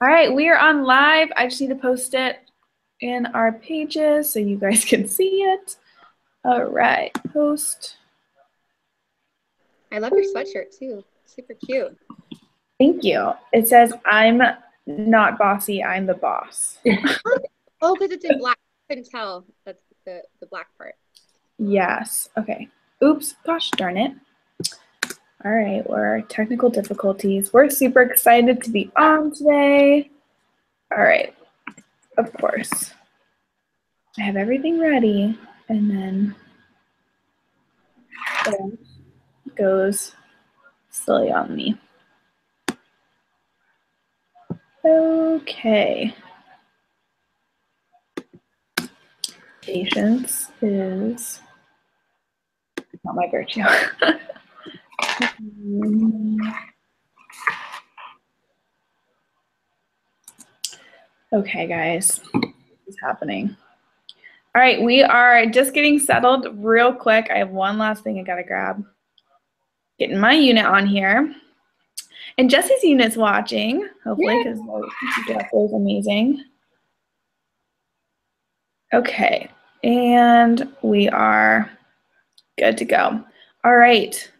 All right, we are on live. I just need to post it in our pages so you guys can see it. All right, post. I love your sweatshirt too. Super cute. Thank you. It says, I'm not bossy, I'm the boss. oh, because it's in black. I couldn't tell. That's the, the black part. Yes. Okay. Oops. Gosh darn it. All right. We're technical difficulties. We're super excited to be on today. All right. Of course. I have everything ready. And then it goes silly on me. Okay. Patience is not my virtue. Mm-hmm. okay, guys, is happening. All right, we are just getting settled real quick. I have one last thing I gotta grab. Getting my unit on here. And Jessye's unit's watching, hopefully, because Jeff is amazing. Okay, and we are good to go. All right.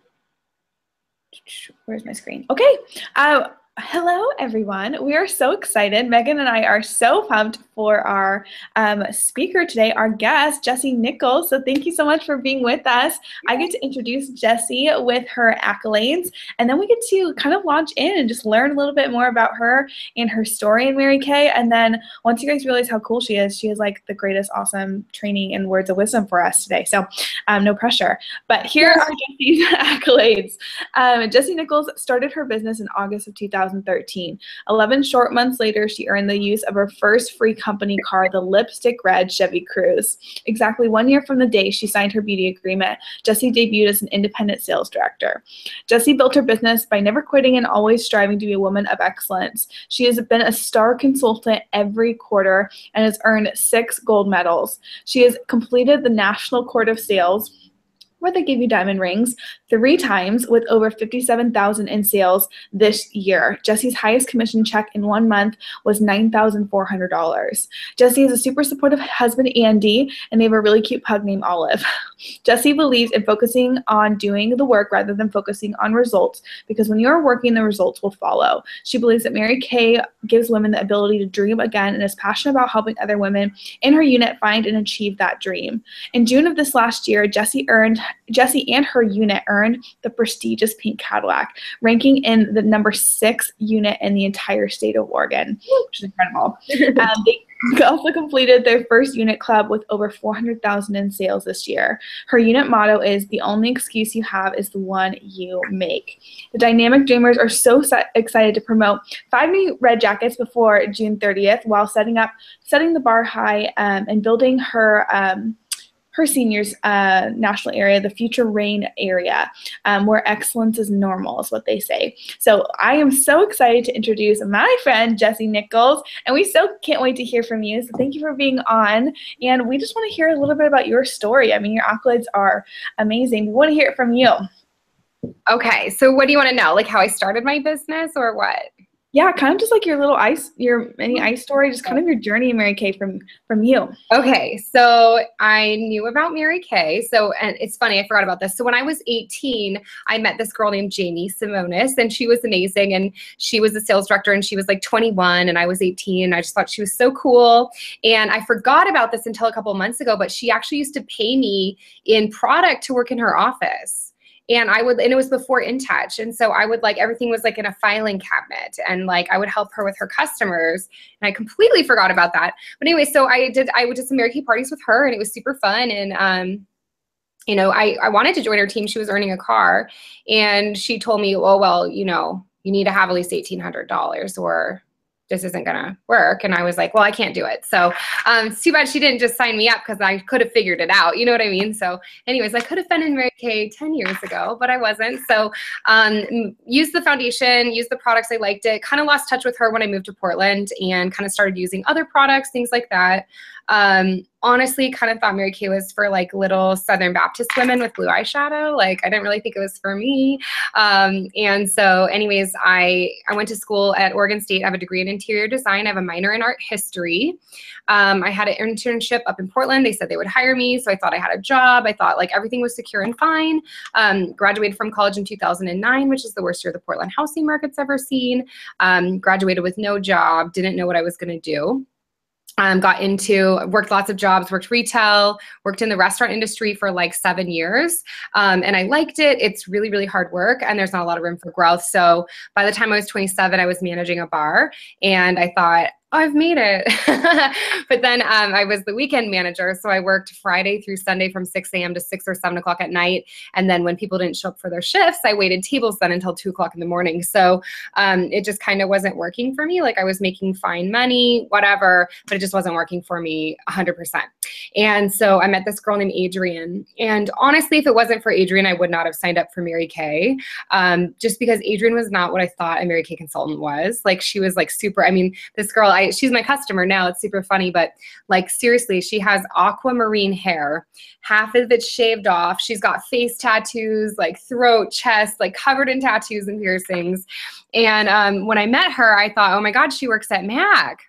Where's my screen? Okay. Uh, Hello, everyone. We are so excited. Megan and I are so pumped for our um, speaker today, our guest, Jessye Nichols. So, thank you so much for being with us. I get to introduce Jessye with her accolades, and then we get to kind of launch in and just learn a little bit more about her and her story in Mary Kay. And then, once you guys realize how cool she is, she is like the greatest, awesome training and words of wisdom for us today. So, um, no pressure. But here are Jessye's accolades. Um, Jessye Nichols started her business in August of 2000. 2013. 11 short months later, she earned the use of her first free company car, the lipstick red Chevy Cruze. Exactly one year from the day she signed her beauty agreement, Jessye debuted as an independent sales director. Jessye built her business by never quitting and always striving to be a woman of excellence. She has been a star consultant every quarter and has earned six gold medals. She has completed the National Court of Sales where they give you diamond rings three times with over 57,000 in sales this year. Jessye's highest commission check in one month was $9,400. Jessye is a super supportive husband, Andy, and they have a really cute pug named Olive. Jessye believes in focusing on doing the work rather than focusing on results because when you are working, the results will follow. She believes that Mary Kay gives women the ability to dream again and is passionate about helping other women in her unit find and achieve that dream. In June of this last year, Jessye earned Jessye and her unit earned the prestigious pink Cadillac, ranking in the number six unit in the entire state of Oregon, which is incredible. um, they also completed their first unit club with over 400,000 in sales this year. Her unit motto is the only excuse you have is the one you make. The Dynamic Dreamers are so excited to promote five new red jackets before June 30th while setting up setting the bar high um, and building her um, her seniors uh, national area, the future Rain area, um, where excellence is normal, is what they say. So I am so excited to introduce my friend Jessye Nichols, and we so can't wait to hear from you. So thank you for being on, and we just want to hear a little bit about your story. I mean, your accolades are amazing. We want to hear it from you. Okay, so what do you want to know? Like how I started my business or what? Yeah, kind of just like your little ice, your mini mm-hmm. ice story, just kind of your journey Mary Kay from from you. Okay, so I knew about Mary Kay. So and it's funny, I forgot about this. So when I was 18, I met this girl named Jamie Simonis, and she was amazing. And she was a sales director, and she was like 21, and I was 18. And I just thought she was so cool. And I forgot about this until a couple months ago, but she actually used to pay me in product to work in her office and I would, and it was before InTouch. And so I would like, everything was like in a filing cabinet and like I would help her with her customers. And I completely forgot about that. But anyway, so I did, I did some Mary Kay parties with her and it was super fun. And, um, you know, I, I wanted to join her team. She was earning a car and she told me, oh, well, you know, you need to have at least $1,800 or this isn't gonna work. And i was like well i can't do it. So um it's too bad she didn't just sign me up because i could have figured it out. You know what i mean? So anyways i could have been in mary kay 10 years ago but i wasn't. So um used the foundation used the products i liked it kind of lost touch with her when i moved to portland and kind of started using other products things like that um honestly kind of thought Mary Kay was for like little Southern Baptist women with blue eyeshadow. Like I didn't really think it was for me. Um, and so, anyways, I I went to school at Oregon State. I have a degree in interior design. I have a minor in art history. Um, I had an internship up in Portland. They said they would hire me, so I thought I had a job. I thought like everything was secure and fine. Um, graduated from college in 2009, which is the worst year the Portland housing market's ever seen. Um, graduated with no job. Didn't know what I was going to do um, got into worked lots of jobs worked retail worked in the restaurant industry for like seven years. Um, and i liked it. It's really really hard work and there's not a lot of room for growth. So by the time i was 27 i was managing a bar and i thought I've made it. but then um, I was the weekend manager. So I worked Friday through Sunday from 6 a.m. to 6 or 7 o'clock at night. And then when people didn't show up for their shifts, I waited tables then until 2 o'clock in the morning. So um, it just kind of wasn't working for me. Like I was making fine money, whatever, but it just wasn't working for me 100%. And so I met this girl named Adrienne. And honestly, if it wasn't for Adrienne, I would not have signed up for Mary Kay. Um, just because Adrienne was not what I thought a Mary Kay consultant was. Like she was like super, I mean, this girl, I she's my customer now. It's super funny, but like seriously, she has aquamarine hair, half of it shaved off. She's got face tattoos, like throat, chest, like covered in tattoos and piercings. And um, when I met her, I thought, oh my God, she works at MAC.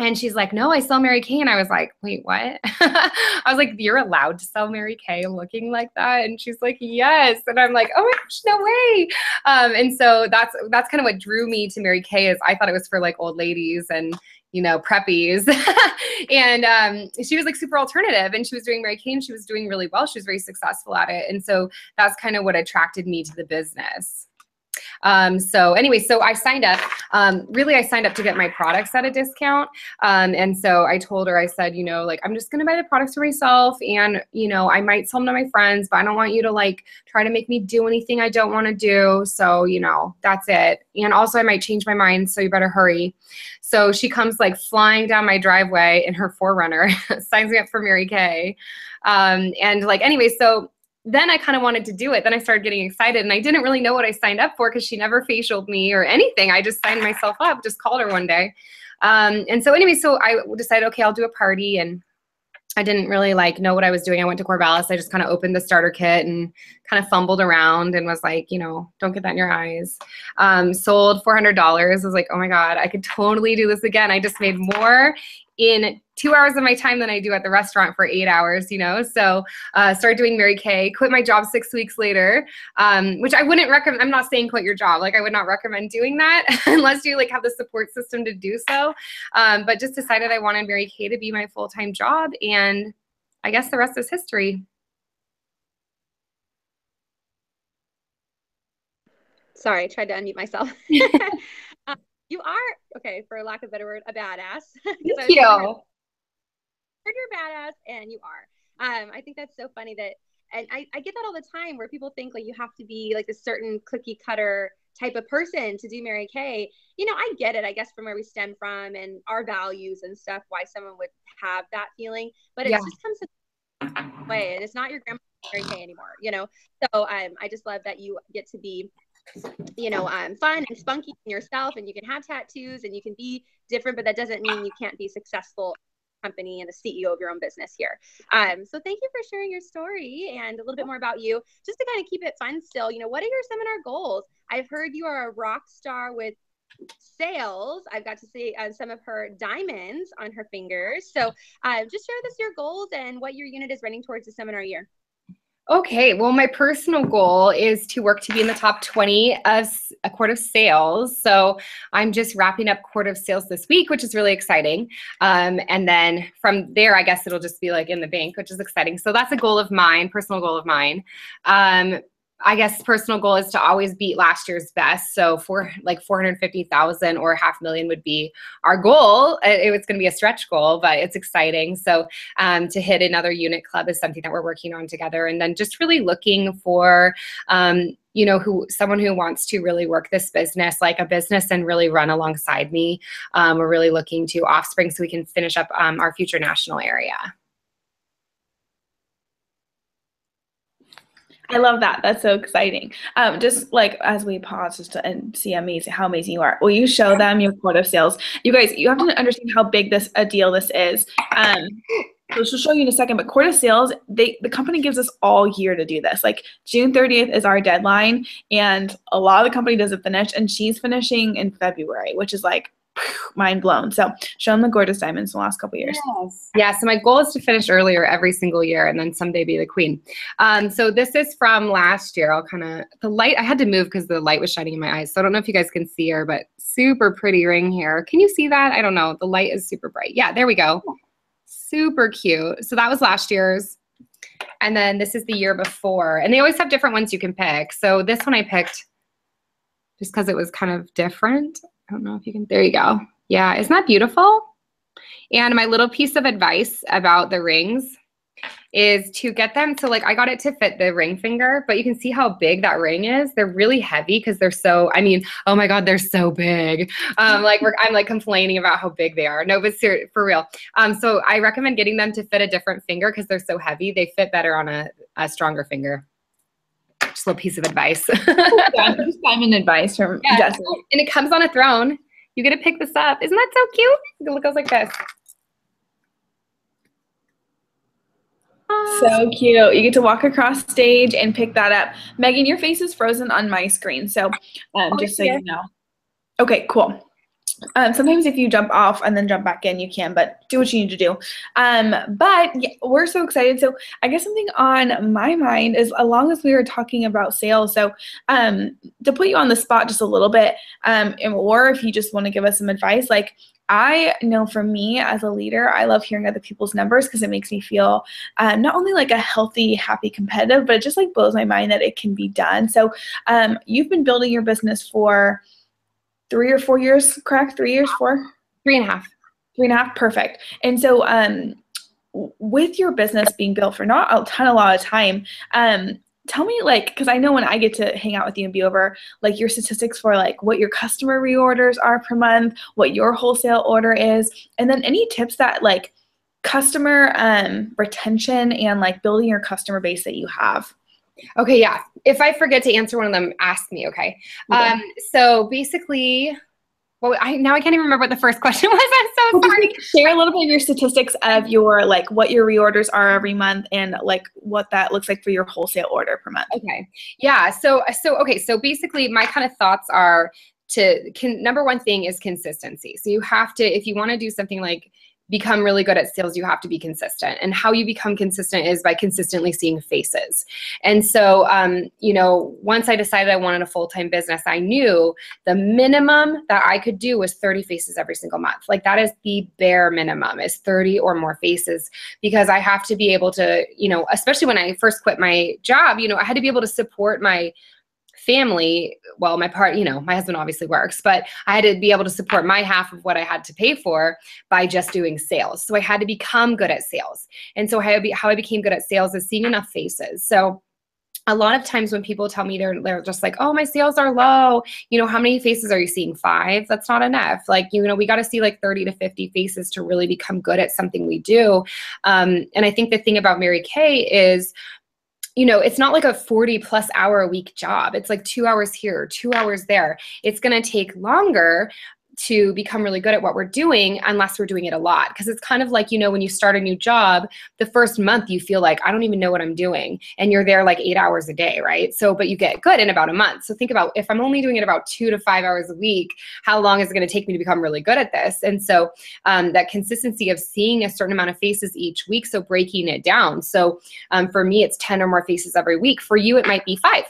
And she's like, no, I sell Mary Kay. And I was like, wait, what? I was like, you're allowed to sell Mary Kay looking like that? And she's like, yes. And I'm like, oh my gosh, no way. Um, and so that's that's kind of what drew me to Mary Kay is I thought it was for like old ladies and you know preppies and um, she was like super alternative and she was doing mary kay and she was doing really well she was very successful at it and so that's kind of what attracted me to the business um, so anyway, so I signed up. Um, really, I signed up to get my products at a discount. Um, and so I told her, I said, you know, like I'm just gonna buy the products for myself, and you know, I might sell them to my friends, but I don't want you to like try to make me do anything I don't want to do. So you know, that's it. And also, I might change my mind, so you better hurry. So she comes like flying down my driveway in her 4Runner, signs me up for Mary Kay. Um, and like anyway, so then I kind of wanted to do it. Then I started getting excited and I didn't really know what I signed up for because she never facialed me or anything. I just signed myself up, just called her one day. Um, and so anyway, so I decided, okay, I'll do a party and I didn't really like know what I was doing. I went to Corvallis. I just kind of opened the starter kit and kind of fumbled around and was like, you know, don't get that in your eyes. Um, sold $400. I was like, oh my God, I could totally do this again. I just made more in two hours of my time than I do at the restaurant for eight hours, you know? So uh, started doing Mary Kay, quit my job six weeks later, um, which I wouldn't recommend. I'm not saying quit your job. Like I would not recommend doing that unless you like have the support system to do so. Um, but just decided I wanted Mary Kay to be my full-time job. And I guess the rest is history. Sorry, I tried to unmute myself. You are okay, for lack of a better word, a badass. Thank you. Heard you're badass, and you are. Um, I think that's so funny that, and I, I get that all the time where people think like you have to be like a certain cookie cutter type of person to do Mary Kay. You know, I get it, I guess, from where we stem from and our values and stuff, why someone would have that feeling, but it yeah. just comes to way, and it's not your grandma Mary Kay anymore. You know, so um, I just love that you get to be you know, um, fun and spunky in yourself, and you can have tattoos and you can be different, but that doesn't mean you can't be successful company and the CEO of your own business here. Um, so thank you for sharing your story and a little bit more about you. Just to kind of keep it fun still, you know, what are your seminar goals? I've heard you are a rock star with sales. I've got to see uh, some of her diamonds on her fingers. So uh, just share with us your goals and what your unit is running towards the seminar year. Okay, well, my personal goal is to work to be in the top 20 of a court of sales. So I'm just wrapping up court of sales this week, which is really exciting. Um, and then from there, I guess it'll just be like in the bank, which is exciting. So that's a goal of mine, personal goal of mine. Um, I guess personal goal is to always beat last year's best. So for like 450,000 or half million would be our goal. It, was going to be a stretch goal, but it's exciting. So um, to hit another unit club is something that we're working on together. And then just really looking for, um, you know, who someone who wants to really work this business like a business and really run alongside me. Um, we're really looking to offspring so we can finish up um, our future national area. I love that. That's so exciting. Um, just like as we pause just to and see amazing how amazing you are. Will you show them your of sales? You guys, you have to understand how big this a deal this is. Um, So she'll show you in a second, but court of sales, they the company gives us all year to do this. Like June 30th is our deadline, and a lot of the company doesn't finish, and she's finishing in February, which is like mind blown. So show them the gorgeous diamonds in the last couple years. Yes. Yeah. So my goal is to finish earlier every single year and then someday be the queen. Um, so this is from last year. I'll kind of the light. I had to move because the light was shining in my eyes. So I don't know if you guys can see her, but super pretty ring here. Can you see that? I don't know. The light is super bright. Yeah. There we go. Super cute. So that was last year's. And then this is the year before. And they always have different ones you can pick. So this one I picked just because it was kind of different. I don't know if you can, there you go. Yeah, isn't that beautiful? And my little piece of advice about the rings is to get them to like I got it to fit the ring finger, but you can see how big that ring is. They're really heavy because they're so. I mean, oh my god, they're so big. Um, like I'm like complaining about how big they are. No, but ser- for real. Um, so I recommend getting them to fit a different finger because they're so heavy. They fit better on a, a stronger finger. Just a little piece of advice. yeah, just diamond advice from Yeah, and it comes on a throne. You get to pick this up. Isn't that so cute? It goes like this. So cute. You get to walk across stage and pick that up. Megan, your face is frozen on my screen. So um, just so you know. Okay, cool. Um, sometimes if you jump off and then jump back in, you can, but do what you need to do. Um, but yeah, we're so excited. So I guess something on my mind is along as we were talking about sales. So um, to put you on the spot just a little bit, um, or if you just want to give us some advice, like I know for me as a leader, I love hearing other people's numbers because it makes me feel uh, not only like a healthy, happy, competitive, but it just like blows my mind that it can be done. So um, you've been building your business for three or four years, correct? Three years, four, Three and a half. three and a half, perfect. And so um, with your business being built for not a ton, a lot of time, um, tell me like because i know when i get to hang out with you and be over like your statistics for like what your customer reorders are per month what your wholesale order is and then any tips that like customer um retention and like building your customer base that you have Okay, yeah. If I forget to answer one of them, ask me, okay? Okay. Um, so basically, well, I now I can't even remember what the first question was. I'm so Well, sorry. share a little bit of your statistics of your like what your reorders are every month and like what that looks like for your wholesale order per month Okay. Yeah. So so okay. So basically, my kind of thoughts are to can number one thing is consistency. So you have to if you want to do something like become really good at sales you have to be consistent. And how you become consistent is by consistently seeing faces. And so um, you know once i decided i wanted a full-time business i knew the minimum that i could do was 30 faces every single month. Like that is the bare minimum is 30 or more faces because i have to be able to you know especially when i first quit my job you know i had to be able to support my family well my part you know my husband obviously works but i had to be able to support my half of what i had to pay for by just doing sales so i had to become good at sales and so how I, be, how I became good at sales is seeing enough faces so a lot of times when people tell me they're they're just like, "Oh, my sales are low." You know, how many faces are you seeing? 5? That's not enough. Like, you know, we got to see like 30 to 50 faces to really become good at something we do. Um, and I think the thing about Mary Kay is you know, it's not like a 40 plus hour a week job. It's like 2 hours here, 2 hours there. It's going to take longer to become really good at what we're doing unless we're doing it a lot. Because it's kind of like you know when you start a new job the first month you feel like i don't even know what i'm doing and you're there like eight hours a day right? So but you get good in about a month. So think about if i'm only doing it about two to five hours a week how long is it going to take me to become really good at this? And so um, that consistency of seeing a certain amount of faces each week so breaking it down. So um, for me it's 10 or more faces every week. For you it might be five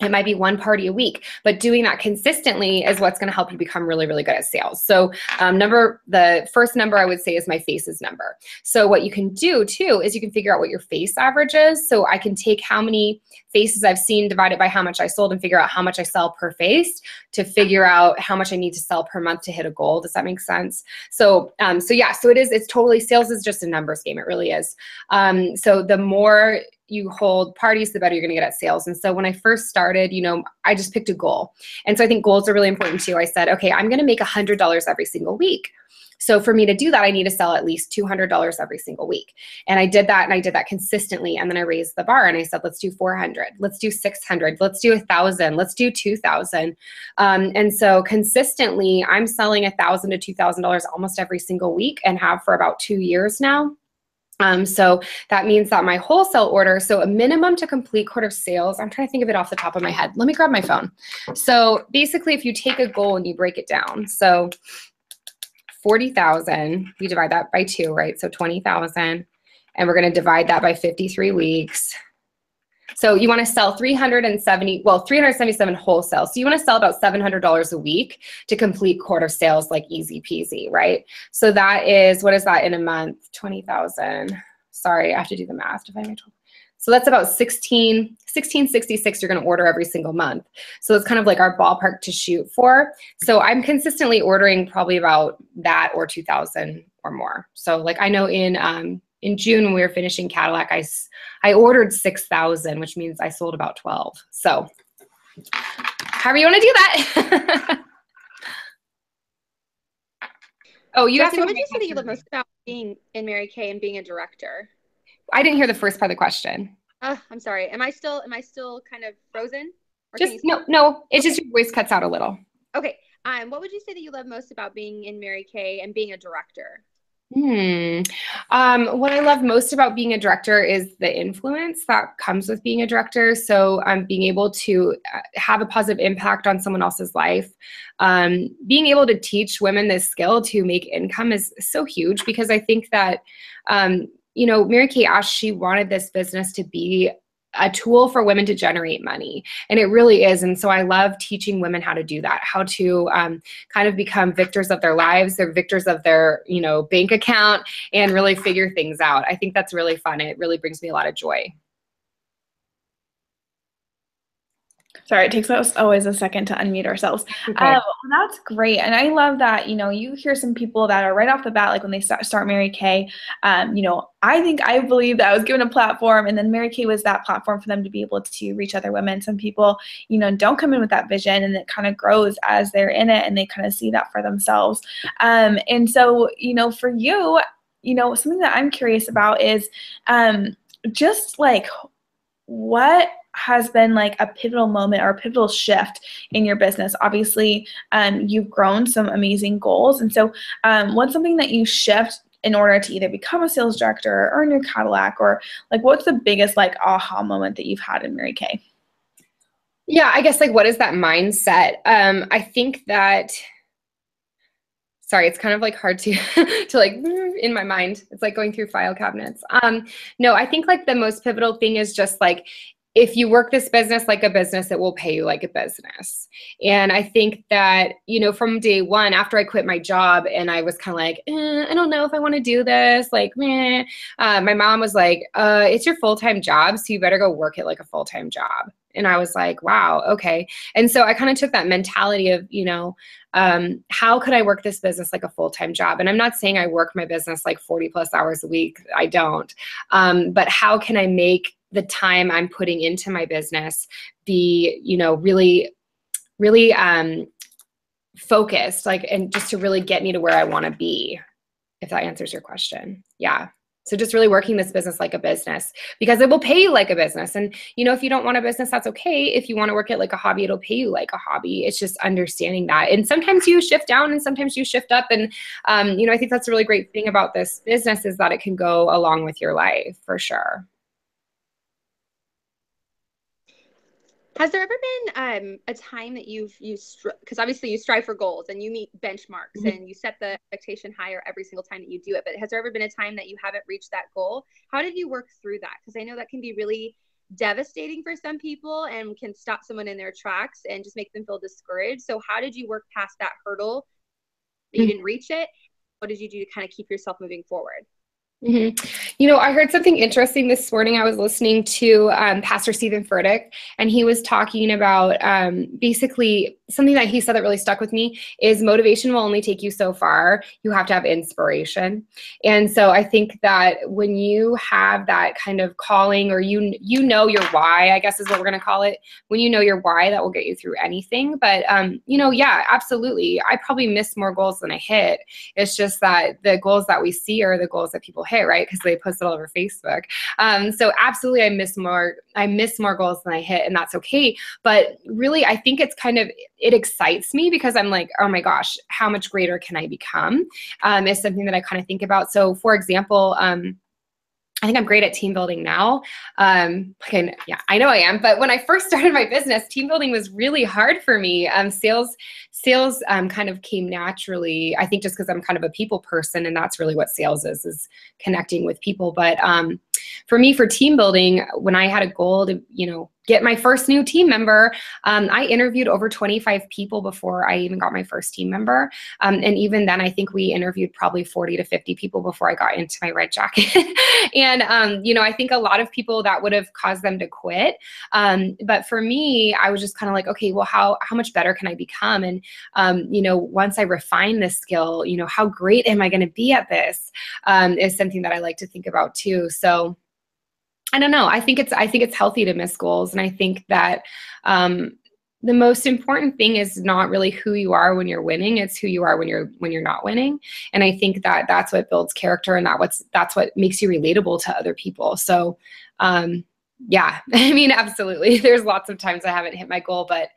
it might be one party a week but doing that consistently is what's going to help you become really really good at sales. So um, number the first number i would say is my faces number. So what you can do too is you can figure out what your face average is. So i can take how many faces i've seen divided by how much i sold and figure out how much i sell per face to figure out how much i need to sell per month to hit a goal. Does that make sense? So um, so yeah so it is it's totally sales is just a numbers game. It really is. Um, so the more you hold parties, the better you're going to get at sales. And so when I first started, you know, I just picked a goal. And so I think goals are really important too. I said, okay, I'm going to make $100 every single week. So for me to do that, I need to sell at least $200 every single week. And I did that and I did that consistently. And then I raised the bar and I said, let's do 400, let's do 600, let's do a thousand, let's do 2000. Um, and so consistently I'm selling a thousand to $2,000 almost every single week and have for about two years now Um, so that means that my wholesale order, so a minimum to complete court of sales, I'm trying to think of it off the top of my head. Let me grab my phone. So basically, if you take a goal and you break it down, so 40,000, we divide that by two, right? So 20,000, and we're going to divide that by 53 weeks. So you want to sell 370, well, 377 wholesale. So you want to sell about $700 a week to complete court of sales like easy peasy, right? So that is, what is that in a month? 20,000. Sorry, I have to do the math. Divide by 12. So that's about 16, 1666 you're going to order every single month. So it's kind of like our ballpark to shoot for. So I'm consistently ordering probably about that or 2000 or more. So like I know in um, in June when we were finishing Cadillac, I, I ordered 6,000, which means I sold about 12. So however you want to do that. oh, you have to. What did you say that you love most about being in Mary Kay and being a director? I didn't hear the first part of the question. Uh, I'm sorry. Am I still am I still kind of frozen? just no, no. It's okay. just your voice cuts out a little. Okay. Um, what would you say that you love most about being in Mary Kay and being a director? Hmm. Um, what I love most about being a director is the influence that comes with being a director. So, um, being able to uh, have a positive impact on someone else's life, um, being able to teach women this skill to make income is so huge because I think that, um, you know, Mary Kay Ash, she wanted this business to be a tool for women to generate money and it really is. And so i love teaching women how to do that how to um, kind of become victors of their lives they're victors of their you know bank account and really figure things out. I think that's really fun it really brings me a lot of joy Sorry, it takes us always a second to unmute ourselves. Okay. Um, that's great, and I love that. You know, you hear some people that are right off the bat, like when they start, start Mary Kay. Um, you know, I think I believe that I was given a platform, and then Mary Kay was that platform for them to be able to reach other women. Some people, you know, don't come in with that vision, and it kind of grows as they're in it, and they kind of see that for themselves. Um, and so, you know, for you, you know, something that I'm curious about is um, just like what has been like a pivotal moment or a pivotal shift in your business? Obviously, um, you've grown some amazing goals. And so, um, what's something that you shift in order to either become a sales director or earn your Cadillac? Or like, what's the biggest like aha moment that you've had in Mary Kay? Yeah, I guess like what is that mindset? Um, I think that sorry it's kind of like hard to to like in my mind it's like going through file cabinets um no i think like the most pivotal thing is just like if you work this business like a business, it will pay you like a business. And I think that, you know, from day one, after I quit my job and I was kind of like, eh, I don't know if I want to do this, like, meh, uh, my mom was like, uh, it's your full time job. So you better go work it like a full time job. And I was like, wow, okay. And so I kind of took that mentality of, you know, um, how could I work this business like a full time job? And I'm not saying I work my business like 40 plus hours a week. I don't. Um, but how can I make the time I'm putting into my business be, you know, really, really um, focused, like, and just to really get me to where I want to be, if that answers your question. Yeah. So just really working this business like a business because it will pay you like a business. And you know, if you don't want a business, that's okay. If you want to work it like a hobby, it'll pay you like a hobby. It's just understanding that. And sometimes you shift down and sometimes you shift up. And um, you know, I think that's a really great thing about this business is that it can go along with your life for sure. Has there ever been um, a time that you've you because obviously you strive for goals and you meet benchmarks mm-hmm. and you set the expectation higher every single time that you do it, but has there ever been a time that you haven't reached that goal? How did you work through that? Because I know that can be really devastating for some people and can stop someone in their tracks and just make them feel discouraged. So how did you work past that hurdle that you mm-hmm. didn't reach it? What did you do to kind of keep yourself moving forward? Mm-hmm. You know, I heard something interesting this morning. I was listening to um, Pastor Stephen Furtick, and he was talking about um, basically something that he said that really stuck with me is motivation will only take you so far. You have to have inspiration, and so I think that when you have that kind of calling, or you you know your why, I guess is what we're gonna call it. When you know your why, that will get you through anything. But um, you know, yeah, absolutely. I probably miss more goals than I hit. It's just that the goals that we see are the goals that people hit, right? Because they post it all over Facebook. Um, so absolutely, I miss more. I miss more goals than I hit, and that's okay. But really, I think it's kind of it excites me because I'm like, oh my gosh, how much greater can I become? Um, is something that I kind of think about. So, for example. Um, I think I'm great at team building now. Um, okay, yeah, I know I am. But when I first started my business, team building was really hard for me. Um, sales, sales um, kind of came naturally. I think just because I'm kind of a people person, and that's really what sales is: is connecting with people. But um, for me, for team building, when I had a goal to, you know, get my first new team member, um, I interviewed over 25 people before I even got my first team member. Um, and even then, I think we interviewed probably 40 to 50 people before I got into my red jacket. and, um, you know, I think a lot of people that would have caused them to quit. Um, but for me, I was just kind of like, okay, well, how, how much better can I become? And, um, you know, once I refine this skill, you know, how great am I going to be at this um, is something that I like to think about too. So, I don't know. I think it's I think it's healthy to miss goals, and I think that um, the most important thing is not really who you are when you're winning; it's who you are when you're when you're not winning. And I think that that's what builds character, and that what's that's what makes you relatable to other people. So, um, yeah, I mean, absolutely. There's lots of times I haven't hit my goal, but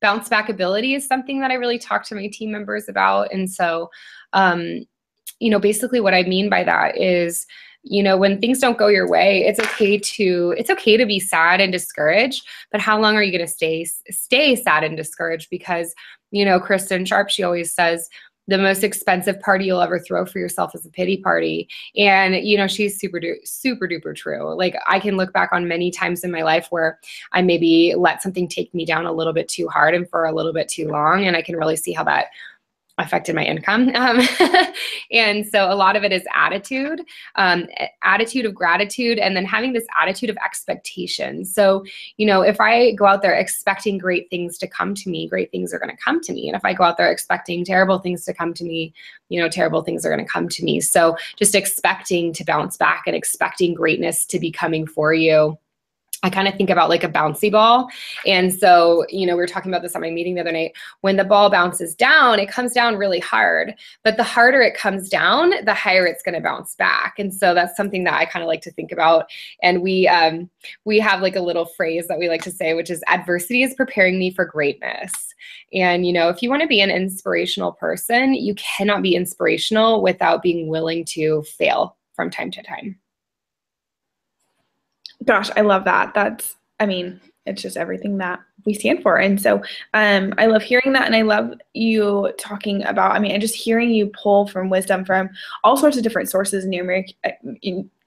bounce back ability is something that I really talk to my team members about, and so. Um, you know, basically what I mean by that is you know when things don't go your way it's okay to it's okay to be sad and discouraged but how long are you going to stay stay sad and discouraged? Because you know kristen sharp she always says the most expensive party you'll ever throw for yourself is a pity party. And you know she's super du- super duper true. Like i can look back on many times in my life where i maybe let something take me down a little bit too hard and for a little bit too long and i can really see how that affected my income. Um, and so a lot of it is attitude, um, attitude of gratitude, and then having this attitude of expectation. So, you know, if I go out there expecting great things to come to me, great things are going to come to me. And if I go out there expecting terrible things to come to me, you know, terrible things are going to come to me. So just expecting to bounce back and expecting greatness to be coming for you I kind of think about like a bouncy ball. And so, you know, we were talking about this at my meeting the other night. When the ball bounces down, it comes down really hard. But the harder it comes down, the higher it's going to bounce back. And so that's something that I kind of like to think about. And we um, we have like a little phrase that we like to say, which is adversity is preparing me for greatness. And you know, if you want to be an inspirational person, you cannot be inspirational without being willing to fail from time to time. Gosh, I love that. That's, I mean, it's just everything that we stand for. And so um, I love hearing that. And I love you talking about, I mean, and just hearing you pull from wisdom from all sorts of different sources in your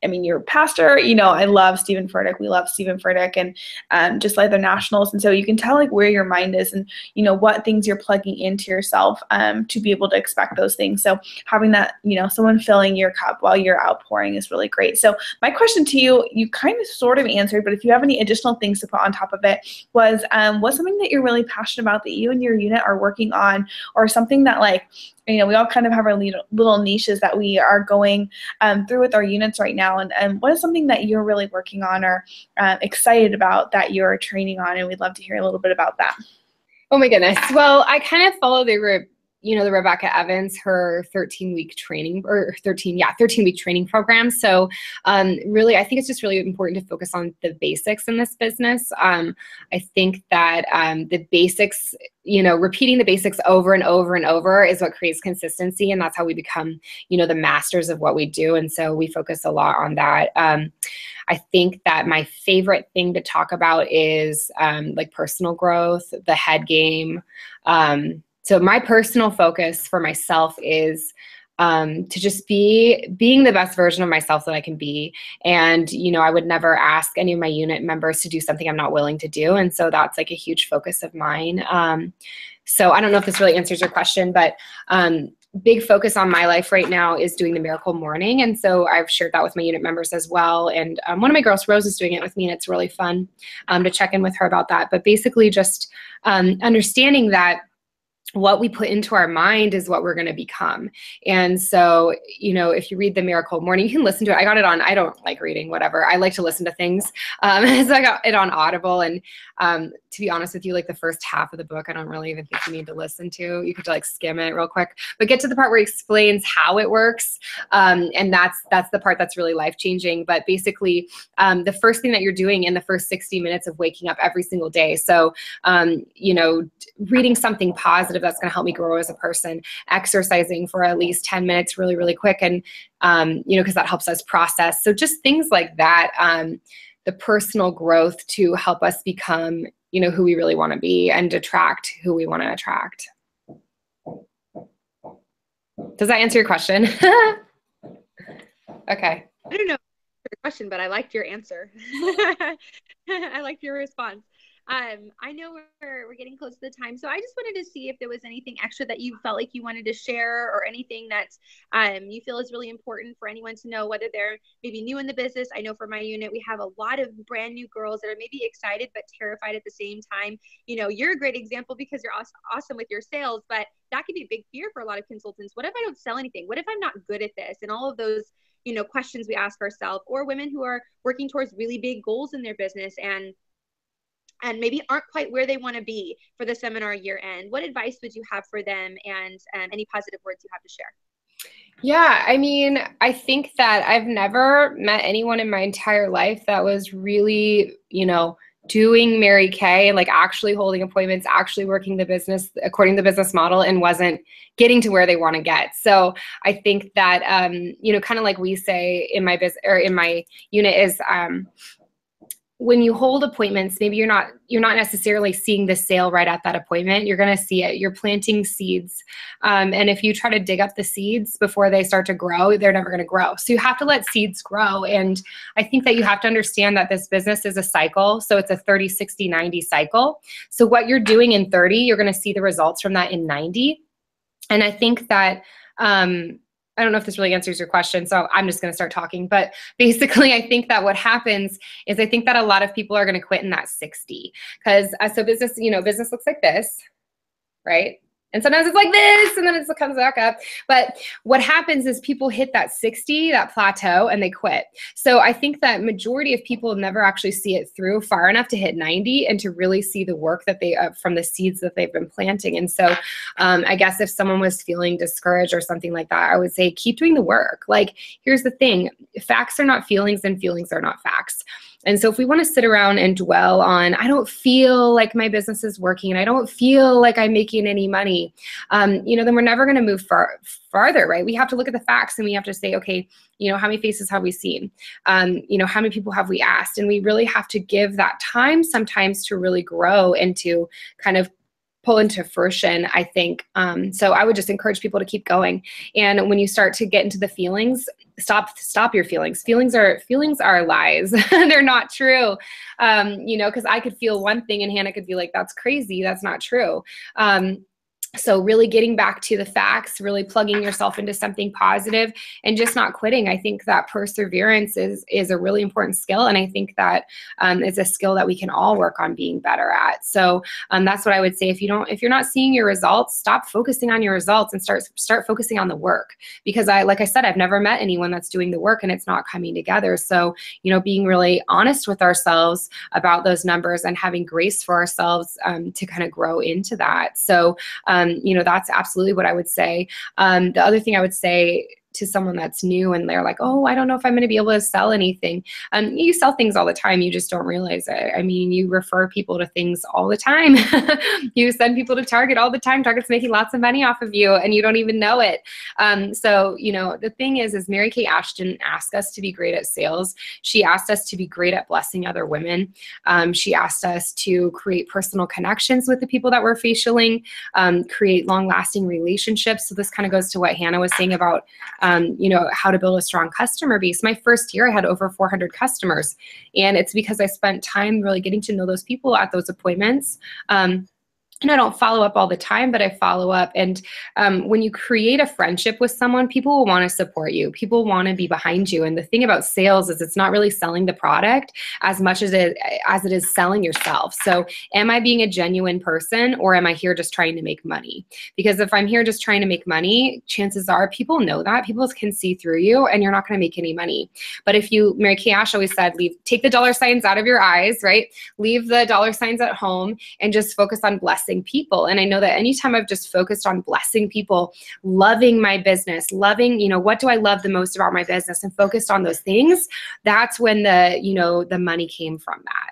I mean, you're a pastor, you know, I love Stephen Furtick. We love Stephen Furtick and um, just like the nationals. And so you can tell like where your mind is and, you know, what things you're plugging into yourself um, to be able to expect those things. So having that, you know, someone filling your cup while you're outpouring is really great. So my question to you, you kind of sort of answered, but if you have any additional things to put on top of it was, um, what's something that you're really passionate about that you and your unit are working on or something that like you know, we all kind of have our little, niches that we are going um, through with our units right now. And, and what is something that you're really working on or uh, excited about that you're training on? And we'd love to hear a little bit about that. Oh my goodness. Well, I kind of follow the you know the rebecca evans her 13 week training or 13 yeah 13 week training program. So um, really i think it's just really important to focus on the basics in this business. Um, i think that um, the basics you know repeating the basics over and over and over is what creates consistency and that's how we become you know the masters of what we do and so we focus a lot on that. Um, i think that my favorite thing to talk about is um, like personal growth the head game um, so my personal focus for myself is um, to just be being the best version of myself that I can be. And, you know, I would never ask any of my unit members to do something I'm not willing to do. And so that's like a huge focus of mine. Um, so I don't know if this really answers your question, but um, big focus on my life right now is doing the miracle morning. And so I've shared that with my unit members as well. And um, one of my girls, Rose, is doing it with me, and it's really fun um, to check in with her about that. But basically, just um, understanding that what we put into our mind is what we're going to become. And so, you know, if you read The Miracle Morning, you can listen to it. I got it on, I don't like reading, whatever. I like to listen to things. Um, so I got it on Audible. And um, to be honest with you, like the first half of the book, I don't really even think you need to listen to. You could like skim it real quick, but get to the part where he explains how it works. Um, and that's, that's the part that's really life changing. But basically, um, the first thing that you're doing in the first 60 minutes of waking up every single day. So, um, you know, reading something positive positive that's going to help me grow as a person. Exercising for at least 10 minutes, really, really quick. And, um, you know, because that helps us process. So just things like that. Um, the personal growth to help us become, you know, who we really want to be and attract who we want to attract. Does that answer your question? okay. I don't know the question, but I liked your answer. I liked your response. Um, I know we're, we're getting close to the time, so I just wanted to see if there was anything extra that you felt like you wanted to share or anything that um, you feel is really important for anyone to know, whether they're maybe new in the business. I know for my unit, we have a lot of brand new girls that are maybe excited but terrified at the same time. You know, you're a great example because you're awesome with your sales, but that could be a big fear for a lot of consultants. What if I don't sell anything? What if I'm not good at this? And all of those you know questions we ask ourselves or women who are working towards really big goals in their business and and maybe aren't quite where they want to be for the seminar year end what advice would you have for them and um, any positive words you have to share yeah, I mean, I think that I've never met anyone in my entire life that was really, you know, doing Mary Kay and like actually holding appointments, actually working the business according to the business model and wasn't getting to where they want to get. So I think that um, you know, kind of like we say in my business or in my unit is um when you hold appointments maybe you're not you're not necessarily seeing the sale right at that appointment. You're going to see it. You're planting seeds. Um, and if you try to dig up the seeds before they start to grow they're never going to grow. So you have to let seeds grow. And i think that you have to understand that this business is a cycle. So it's a 30 60 90 cycle. So what you're doing in 30 you're going to see the results from that in 90 and i think that um, I don't know if this really answers your question, so I'm just going to start talking. But basically, I think that what happens is I think that a lot of people are going to quit in that 60 because uh, so business, you know, business looks like this, right? And sometimes it's like this, and then it comes back up. But what happens is people hit that 60, that plateau, and they quit. So I think that majority of people never actually see it through far enough to hit 90 and to really see the work that they uh, from the seeds that they've been planting. And so um, I guess if someone was feeling discouraged or something like that, I would say keep doing the work. Like here's the thing: facts are not feelings, and feelings are not facts. And so if we want to sit around and dwell on, I don't feel like my business is working, and I don't feel like I'm making any money, um, you know, then we're never going to move far farther, right? We have to look at the facts and we have to say, okay, you know, how many faces have we seen? Um, you know, how many people have we asked? And we really have to give that time sometimes to really grow into kind of pull into fruition i think um, so i would just encourage people to keep going. And when you start to get into the feelings stop stop your feelings. Feelings are feelings are lies. They're not true. Um, you know because i could feel one thing and hannah could be like that's crazy. That's not true. Um, so really getting back to the facts really plugging yourself into something positive and just not quitting. I think that perseverance is is a really important skill and i think that um, is a skill that we can all work on being better at. So um, that's what i would say. If you don't if you're not seeing your results stop focusing on your results and start start focusing on the work. Because i like i said i've never met anyone that's doing the work and it's not coming together. So you know being really honest with ourselves about those numbers and having grace for ourselves um, to kind of grow into that. So um, um, you know, that's absolutely what I would say. Um, the other thing I would say to someone that's new and they're like, oh, I don't know if I'm going to be able to sell anything. Um, you sell things all the time. You just don't realize it. I mean, you refer people to things all the time. you send people to Target all the time. Target's making lots of money off of you and you don't even know it. Um, so, you know, the thing is, is Mary Kay Ashton asked us to be great at sales. She asked us to be great at blessing other women. Um, she asked us to create personal connections with the people that we're facialing, um, create long lasting relationships. So this kind of goes to what Hannah was saying about um, you know, how to build a strong customer base. My first year, I had over 400 customers, and it's because I spent time really getting to know those people at those appointments. Um, and I don't follow up all the time, but I follow up. And um, when you create a friendship with someone, people will want to support you. People want to be behind you. And the thing about sales is it's not really selling the product as much as it as it is selling yourself. So, am I being a genuine person, or am I here just trying to make money? Because if I'm here just trying to make money, chances are people know that people can see through you, and you're not going to make any money. But if you, Mary Kay Ash always said, leave take the dollar signs out of your eyes, right? Leave the dollar signs at home, and just focus on blessing blessing people. And I know that anytime I've just focused on blessing people, loving my business, loving, you know, what do I love the most about my business and focused on those things, that's when the, you know, the money came from that.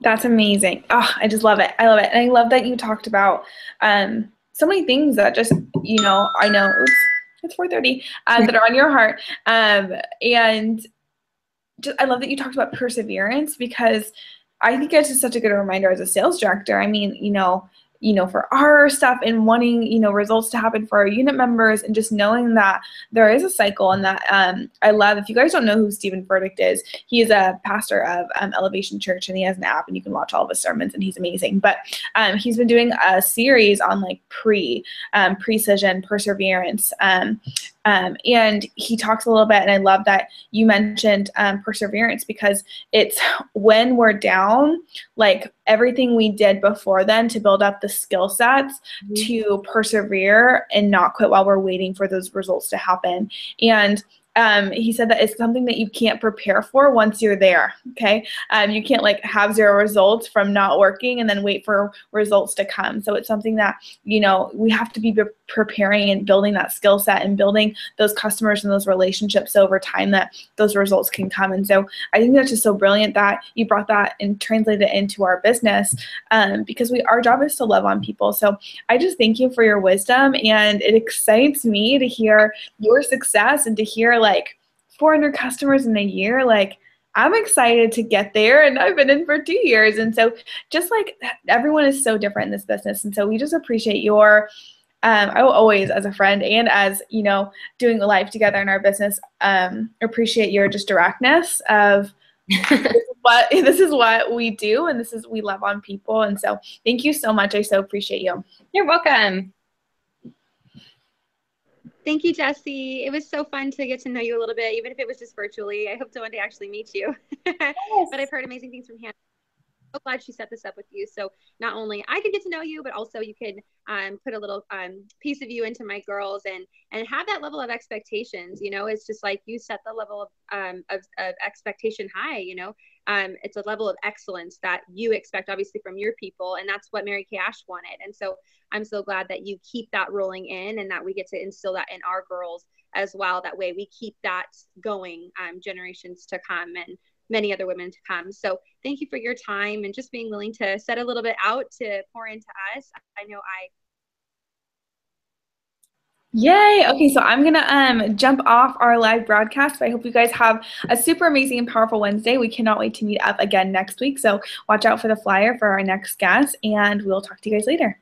That's amazing. Oh, I just love it. I love it. And I love that you talked about um, so many things that just, you know, I know, oops, it's 4.30, uh, that are on your heart. Um, and just, I love that you talked about perseverance because I think it's just such a good reminder as a sales director. I mean, you know, you know, for our stuff and wanting, you know, results to happen for our unit members and just knowing that there is a cycle and that um, I love, if you guys don't know who Stephen Furtick is, he is a pastor of um, Elevation Church and he has an app and you can watch all of his sermons and he's amazing. But um, he's been doing a series on like pre, um, precision, perseverance. Um, and he talks a little bit, and I love that you mentioned um, perseverance because it's when we're down, like everything we did before then to build up the skill sets mm-hmm. to persevere and not quit while we're waiting for those results to happen. And um, he said that it's something that you can't prepare for once you're there. Okay, um, you can't like have zero results from not working and then wait for results to come. So it's something that you know we have to be preparing and building that skill set and building those customers and those relationships over time that those results can come. And so I think that's just so brilliant that you brought that and translated it into our business um, because we our job is to love on people. So I just thank you for your wisdom and it excites me to hear your success and to hear like like 400 customers in a year, like I'm excited to get there and I've been in for two years. And so just like everyone is so different in this business. And so we just appreciate your um, I will always, as a friend and as you know, doing life together in our business, um, appreciate your just directness of what this is what we do, and this is we love on people. And so, thank you so much. I so appreciate you. You're welcome. Thank you, Jessye. It was so fun to get to know you a little bit, even if it was just virtually. I hope to one day actually meet you. Yes. but I've heard amazing things from Hannah. So glad she set this up with you. So not only I could get to know you, but also you could um, put a little um, piece of you into my girls and and have that level of expectations. You know, it's just like you set the level of um, of, of expectation high. You know, um, it's a level of excellence that you expect obviously from your people, and that's what Mary Kay Ash wanted. And so I'm so glad that you keep that rolling in and that we get to instill that in our girls as well. That way we keep that going um, generations to come and many other women to come. So thank you for your time and just being willing to set a little bit out to pour into us. I know I Yay! Okay, so I'm gonna um, jump off our live broadcast. I hope you guys have a super amazing and powerful Wednesday. We cannot wait to meet up again next week. So watch out for the flyer for our next guest, and we'll talk to you guys later.